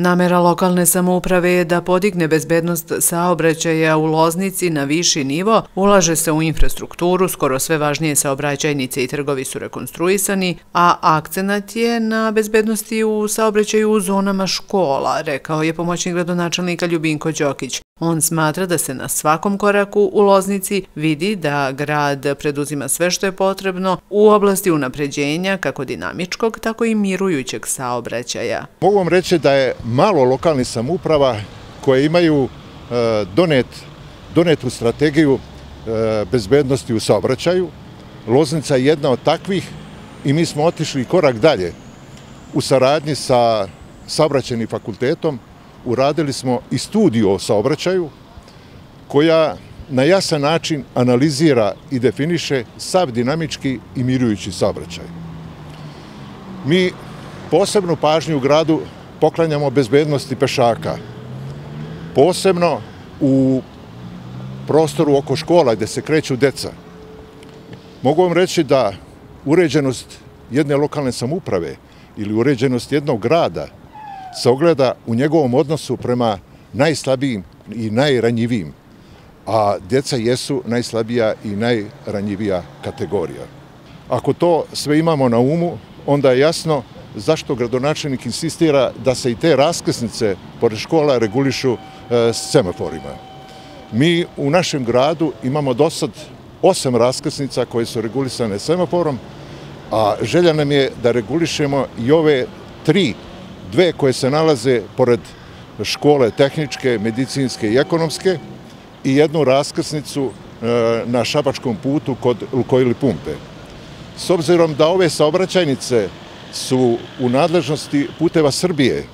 Namera lokalne samouprave je da podigne bezbednost saobraćaja u Loznici na viši nivo, ulaže se u infrastrukturu, skoro sve važnije saobraćajnice i trgovi su rekonstruisani, a akcenat je na bezbednosti u saobraćaju u zonama škola, rekao je pomoćnik gradonačelnika Ljubinko Đokić. On smatra da se na svakom koraku u Loznici vidi da grad preduzima sve što je potrebno u oblasti unapređenja kako dinamičkog, tako i mirujućeg saobraćaja. Mogu vam reći da je malo lokalnih samuprava koje imaju e, donet, donetu strategiju e, bezbednosti u saobraćaju. Loznica je jedna od takvih i mi smo otišli korak dalje u saradnji sa saobraćenim fakultetom uradili smo i studiju o saobraćaju koja na jasan način analizira i definiše sav dinamički i mirujući saobraćaj. Mi posebnu pažnju u gradu poklanjamo bezbednosti pešaka. Posebno u prostoru oko škola gde se kreću deca. Mogu vam reći da uređenost jedne lokalne samuprave ili uređenost jednog grada se ogleda u njegovom odnosu prema najslabijim i najranjivijim, a djeca jesu najslabija i najranjivija kategorija. Ako to sve imamo na umu, onda je jasno zašto gradonačelnik insistira da se i te raskrsnice pored škola regulišu e, s semaforima. Mi u našem gradu imamo do sad osam raskrsnica koje su regulisane semaforom, a želja nam je da regulišemo i ove tri dve koje se nalaze pored škole tehničke, medicinske i ekonomske i jednu raskrsnicu e, na Šabačkom putu kod Lukojili pumpe. S obzirom da ove saobraćajnice su u nadležnosti puteva Srbije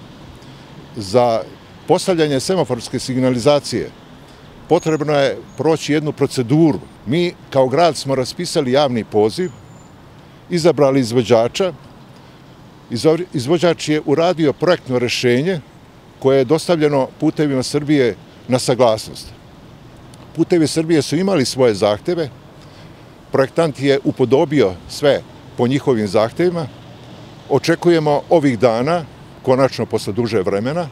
za postavljanje semaforske signalizacije, potrebno je proći jednu proceduru. Mi kao grad smo raspisali javni poziv, izabrali izvođača, izvođač je uradio projektno rešenje koje je dostavljeno putevima Srbije na saglasnost. Putevi Srbije su imali svoje zahteve, projektant je upodobio sve po njihovim zahtevima. Očekujemo ovih dana, konačno posle duže vremena,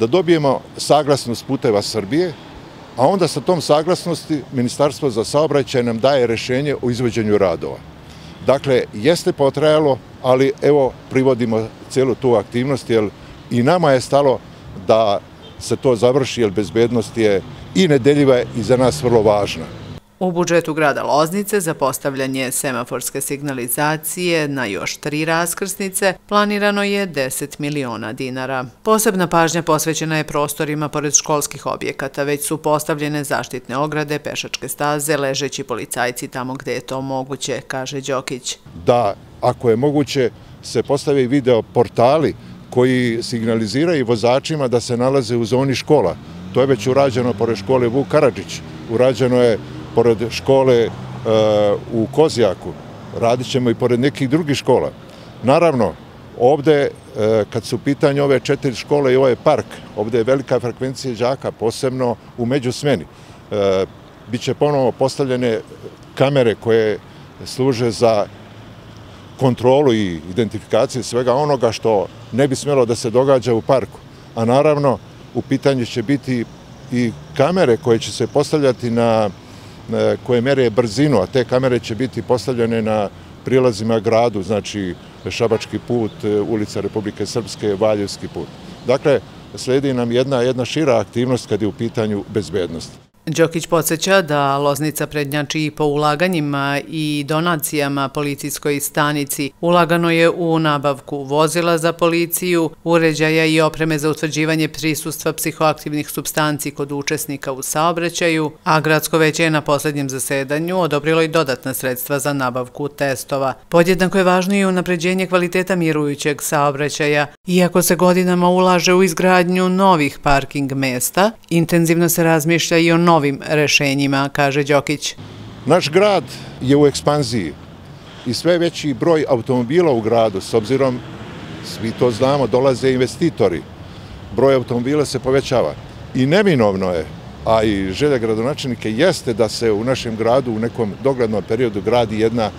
da dobijemo saglasnost puteva Srbije, a onda sa tom saglasnosti Ministarstvo za saobraćaj nam daje rešenje o izvođenju radova. Dakle, jeste potrajalo, ali evo privodimo celu tu aktivnost, jer i nama je stalo da se to završi, jer bezbednost je i nedeljiva i za nas vrlo važna. U budžetu grada Loznice za postavljanje semaforske signalizacije na još tri raskrsnice planirano je 10 miliona dinara. Posebna pažnja posvećena je prostorima pored školskih objekata, već su postavljene zaštitne ograde, pešačke staze, ležeći policajci tamo gde je to moguće, kaže Đokić. Da, ako je moguće, se postave video portali koji signaliziraju vozačima da se nalaze u zoni škola. To je već urađeno pored škole Vuk Karadžić, urađeno je pored škole e, u Kozijaku, radit ćemo i pored nekih drugih škola. Naravno, ovde, e, kad su pitanje ove četiri škole i ovaj park, ovde je velika frekvencija džaka, posebno u međusmeni. E, biće ponovo postavljene kamere koje služe za kontrolu i identifikaciju svega onoga što ne bi smjelo da se događa u parku. A naravno, u pitanju će biti i kamere koje će se postavljati na koje mere brzinu, a te kamere će biti postavljene na prilazima gradu, znači Šabački put, ulica Republike Srpske, Valjevski put. Dakle, sledi nam jedna, jedna šira aktivnost kad je u pitanju bezbednosti. Đokić podsjeća da Loznica prednjači i po ulaganjima i donacijama policijskoj stanici. Ulagano je u nabavku vozila za policiju, uređaja i opreme za utvrđivanje prisustva psihoaktivnih substanci kod učesnika u saobraćaju, a gradsko veće je na posljednjem zasedanju odobrilo i dodatna sredstva za nabavku testova. Podjednako je važno i unapređenje kvaliteta mirujućeg saobraćaja. Iako se godinama ulaže u izgradnju novih parking mesta, intenzivno se razmišlja i o novim rešenjima, kaže Đokić. Naš grad je u ekspanziji i sve veći broj automobila u gradu, s obzirom, svi to znamo, dolaze investitori. Broj automobila se povećava. I neminovno je, a i želja gradonačelnike jeste da se u našem gradu u nekom doglednom periodu gradi jedna e,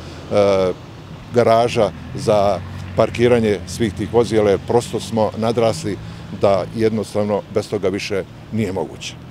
garaža za parkiranje svih tih vozila, jer prosto smo nadrasli da jednostavno bez toga više nije moguće.